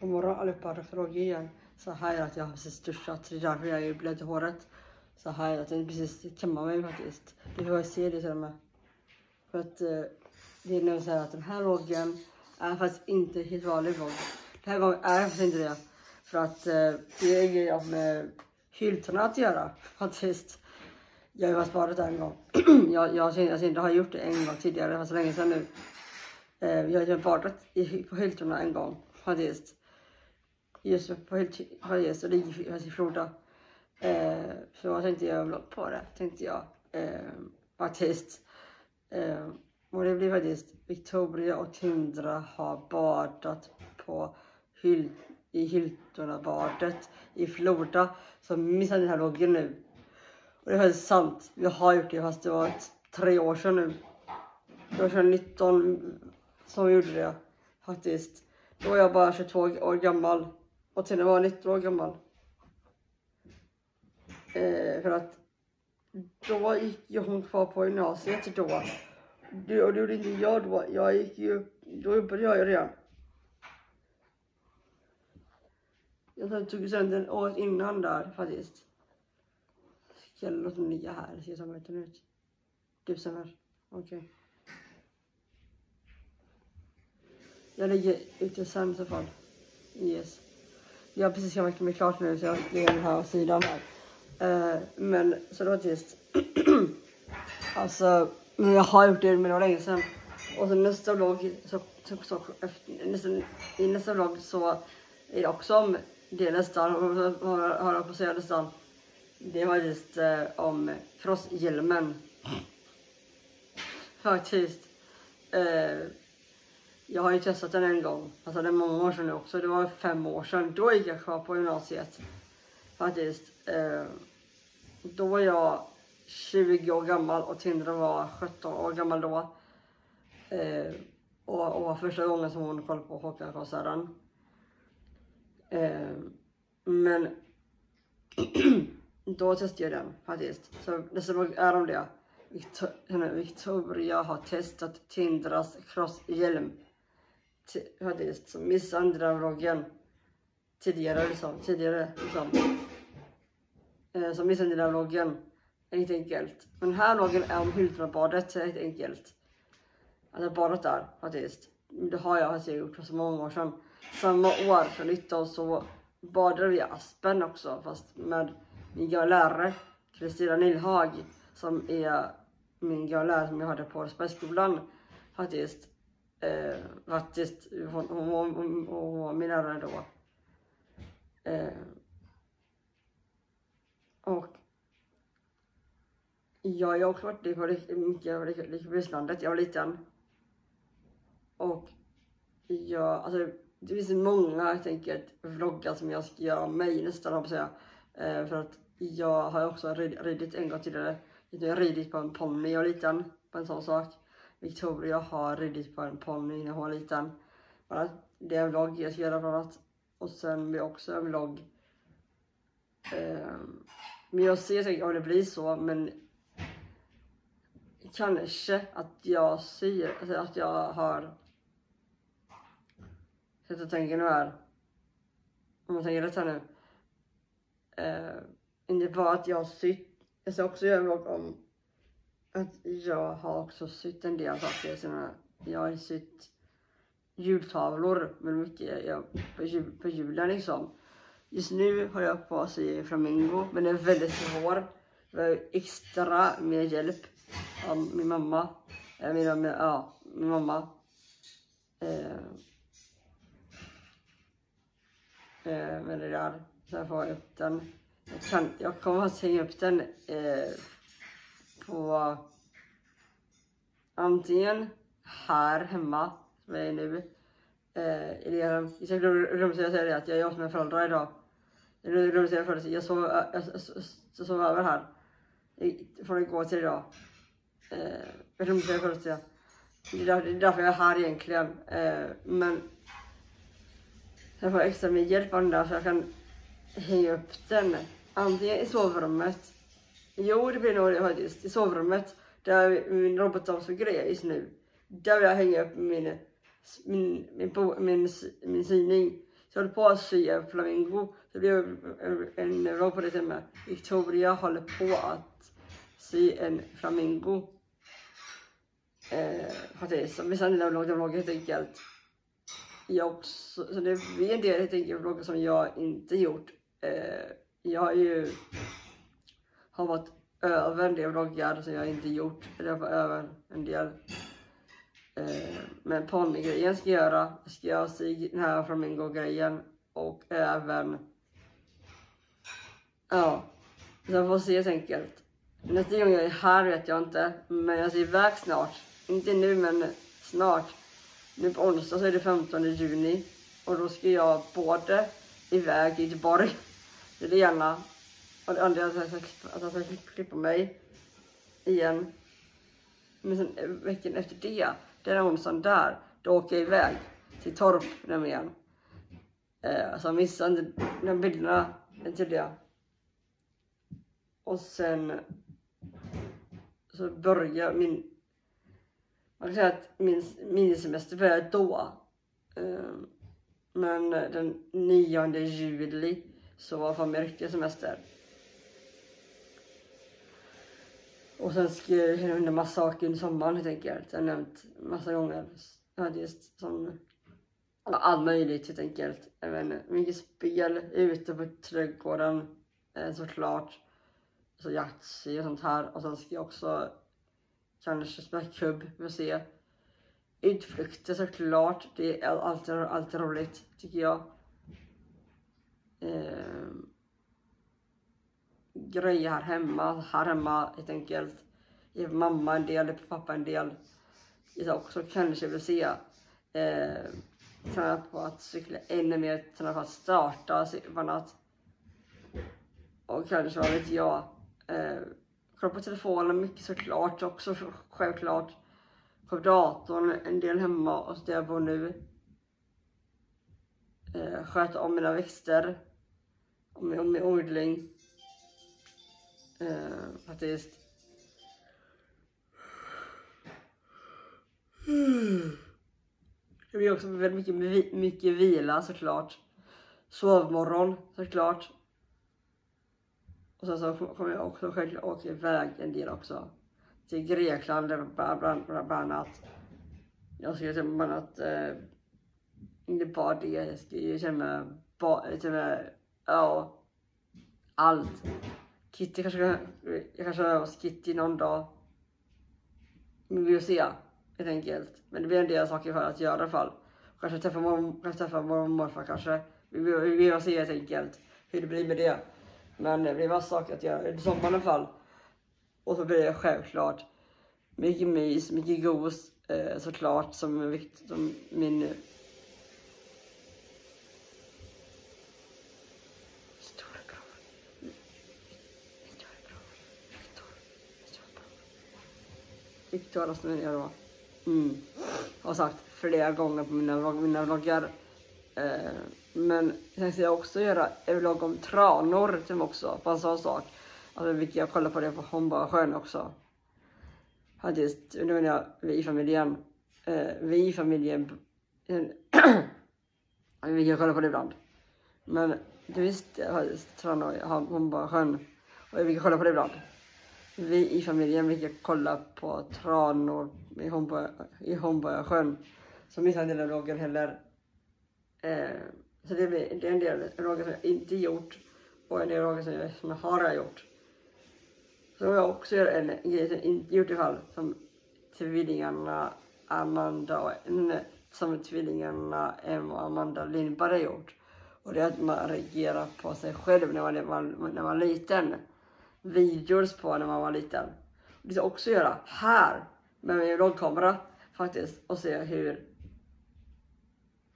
God morgon allihopa, Roger igen. Så här är att jag har precis duschat, det är därför jag är blöt i håret. Så här att jag precis kammar mig faktiskt. Du får se det till och med. För att eh, det är nog så här att den här vloggen är faktiskt inte helt vanlig vlogg. Den här gången är faktiskt inte det. För att eh, det är grejer med hyltorna att göra faktiskt. Jag har ju sparat en gång. jag, jag, jag, jag har gjort det en gång tidigare, det var så länge sedan nu. Eh, jag har badat i, på hyltorna en gång faktiskt just på helt och gick alltså i Floda. Eh, så jag tänkte jag blott på det, tänkte jag eh, faktiskt. Eh, och det blir faktiskt Victoria och Tindra har badat på Hyl i Hyltona-badet i Floda. Så missade den här vloggen nu. Och det är faktiskt sant, jag har gjort det fast det var tre år sedan nu. Det var 2019 som jag gjorde det faktiskt. Då var jag bara 22 år gammal. Och till var 19 år gammal. Eh, för att då gick ju hon kvar på gymnasiet då. Det, och det gjorde inte jag då. Jag gick ju, då jobbade jag ju redan. Jag tog studenten året innan där faktiskt. Ska jag låta den ligga här? Ser samma ut? Du som är. Okej. Okay. Jag lägger ut det sen i så fall. Yes. Jag har precis jobbat mig klart nu så jag lägger den här sidan här. Uh, men så det var just. alltså, men jag har gjort det men det var länge sedan. Och så nästa vlogg, så, så, så, efter, nästa, i nästa vlogg så är det också om det nästan, har jag på säga nästan. Det var just uh, om frosthjälmen. Faktiskt. Uh, jag har ju testat den en gång. Alltså det är många år sedan nu också. Det var fem år sedan. Då gick jag kvar på gymnasiet. Faktiskt. Eh, då var jag 20 år gammal och Tindra var 17 år gammal då. Eh, och, och första gången som hon kollade på Håkan-konserten. Eh, men då testade jag den faktiskt. Så nästa gång är om det. Victoria har testat Tindras crosshjälm faktiskt, som liksom missade andra vloggen tidigare liksom, tidigare liksom. Eh, som missade där vloggen, helt enkelt. Men den här vloggen är om Hultrabadet, helt enkelt. Alltså badet där faktiskt. Det har jag faktiskt gjort för så många år sedan. Samma år, för 19, så badade vi i Aspen också, fast med min gamla lärare, Kristina Nilhag, som är min gamla lärare som jag hade på Spetsskolan faktiskt eh, faktiskt, hon, hon, hon, hon var min lärare då. Eh, och jag har också varit på mycket Lyckebyslandet, jag var liten. Och ja, alltså det finns många jag tänker vloggar som jag ska göra om mig nästan, jag säga. Eh, för att jag har också ridit en gång tidigare. Jag har ridit på en ponny när jag var liten, på en sån sak. Victoria har ridit på en ponny när hon var liten. Det är en vlogg jag ska göra bland annat. Och sen blir också en vlogg. Eh, men jag ser säkert om det blir så, men kanske att jag ser, alltså att jag har så jag tänker nu här, om man tänker rätt här nu. Eh, inte bara att jag har sytt, jag ska också göra en vlogg om att jag har också sytt en del saker. Jag har sytt jultavlor med mycket jag, på, jul, på julen liksom. Just nu har jag på att sy flamingo, men det är väldigt svår. Jag har extra med hjälp av min mamma. Jag menar med, ja, min mamma. Eh, eh, med det där. Så jag får upp den. Jag, kan, jag kommer att hänga upp den eh, på antingen här hemma, som jag är nu, eh, i det rum. I rummet jag säger det att jag är hos mina föräldrar idag. I jag föräldrar, jag sov, eh, jag, jag, jag sov över här. Från igår till idag. Eh, rummet jag föräldrar. Det är, därför, det är därför jag är här egentligen. Eh, men jag får extra med hjälp av den där så jag kan hänga upp den. Antingen i sovrummet Jo, det blir nog det faktiskt. I sovrummet, där min robotdammsugare är just nu. Där vill jag hänga upp min, min, min, min, min syning. Så jag håller på att sy en flamingo. Det blev en, en vlogg på det till Victoria håller på att sy en flamingo. Eh, faktiskt. Så vissa den vloggen vlogg, helt enkelt. Jag också, så det blir en del helt enkelt vloggar som jag inte gjort. Eh, jag har ju har varit över en del vloggar som jag inte gjort. Eller jag var över en del. Eh, men ponnygrejen ska jag göra. Jag ska göra den här flamingo-grejen. Och även... Ja. Så jag får se helt enkelt. Nästa gång jag är här vet jag inte. Men jag ska iväg snart. Inte nu men snart. Nu på onsdag så är det 15 juni. Och då ska jag både iväg i Göteborg. Det är det ena. Och det andra är att jag ska klippa mig igen. Men sen eh, veckan efter det, den onsdagen där, då åker jag iväg till Torp nämligen. Eh, alltså, så jag missade inte de bilderna eh, till det. Och sen så börjar min, man kan säga att min minisemester börjar då. Eh, men den 9 juli så var fan min riktiga semester. Och sen ska jag en massa saker under sommaren helt enkelt. Jag har nämnt massa gånger. Jag hade just sån, allt möjligt helt enkelt. Jag vet inte, mycket spel ute på trädgården eh, såklart. Så Yatzy och sånt här. Och sen ska jag också kanske spela kubb, vi får se. Utflykter såklart. Det är alltid, alltid roligt tycker jag. Ehm grejer här hemma, här hemma helt enkelt. Ge mamma en del, pappa en del. Jag också kanske vill se eh, träna på att cykla ännu mer, träna på att starta varannat. Och kanske, vad vet jag, eh, kolla på telefonen mycket såklart också självklart. På datorn en del hemma och där jag bor nu. Eh, sköta om mina växter. Om min, om min odling. Eh, faktiskt. Det blir också väldigt mycket, mycket vila såklart. Sovmorgon såklart. Och sen så kommer jag också självklart åka iväg en del också. Till Grekland bland annat. Jag ska bland annat, eh, inte bara det, jag ska ju känna, bara, ja, allt. Kitty kanske, jag kanske är hos Kitty någon dag. Vi får se helt enkelt. Men det blir en del saker för att göra i alla fall. Kanske träffa mormor, kanske träffa mormor och morfar kanske. Vi, vi, vi får se helt enkelt hur det blir med det. Men det blir massa saker att göra i sommaren i alla fall. Och så blir det självklart mycket mys, mycket gos eh, såklart som, som min Victoria som jag då mm, har sagt flera gånger på mina, mina vloggar. Eh, men sen ska jag också göra en vlogg om tranor som också, på en sån sak. Alltså vilket jag kollar på det på skön också. Faktiskt, nu menar jag vi i familjen. Eh, vi i familjen. vi kan kolla på det ibland. Men du visste faktiskt tranor hon bara skön. Och vi kan kolla på det ibland vi i familjen brukar kolla på tranor i Hornborgasjön. Så missar en del Roger heller. Eh, så det, blir, det är en del Roger som jag inte gjort och en del Roger som jag, som jag har gjort. Så jag också gör en grej som jag inte gjort i fall som tvillingarna Amanda och som tvillingarna Emma och Amanda Lindberg har gjort. Och det är att man reagerar på sig själv när man, när man, när man är liten videos på när man var liten. Det ska jag också göra här med min vloggkamera faktiskt och se hur,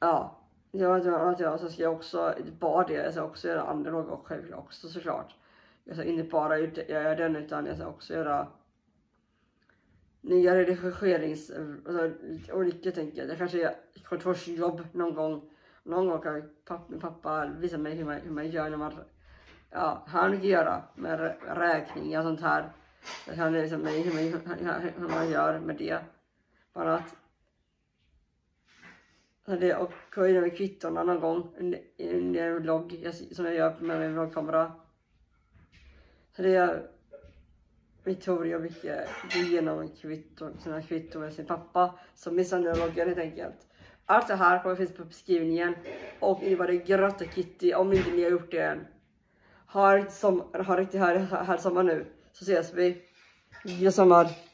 ja, jag vet inte så ska jag också, bara det, jag ska också göra andra vloggar och självklart också såklart. Jag ska inte bara göra den utan jag ska också göra nya redigerings, alltså olika tänker jag. Jag kanske gör kontorsjobb någon gång. Någon gång kan min pappa visa mig hur man, hur man gör när man ja, han fick göra med räkningar och sånt här. Jag kan visa mig hur man, hur man gör med det. Bara att det, och gå in med kvittorna någon gång i en vlogg som jag gör med min vloggkamera. Så det är Victoria mycket gå igenom kvitton, sina kvitton med sin pappa som missar den vloggen helt enkelt. Allt det här kommer finnas på beskrivningen och ni var det grötta Kitty om inte ni har gjort det än. Ha riktigt, som, ha riktigt här, här sommar nu så ses vi. God sommar!